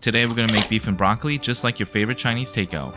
Today we're gonna make beef and broccoli just like your favorite Chinese takeout.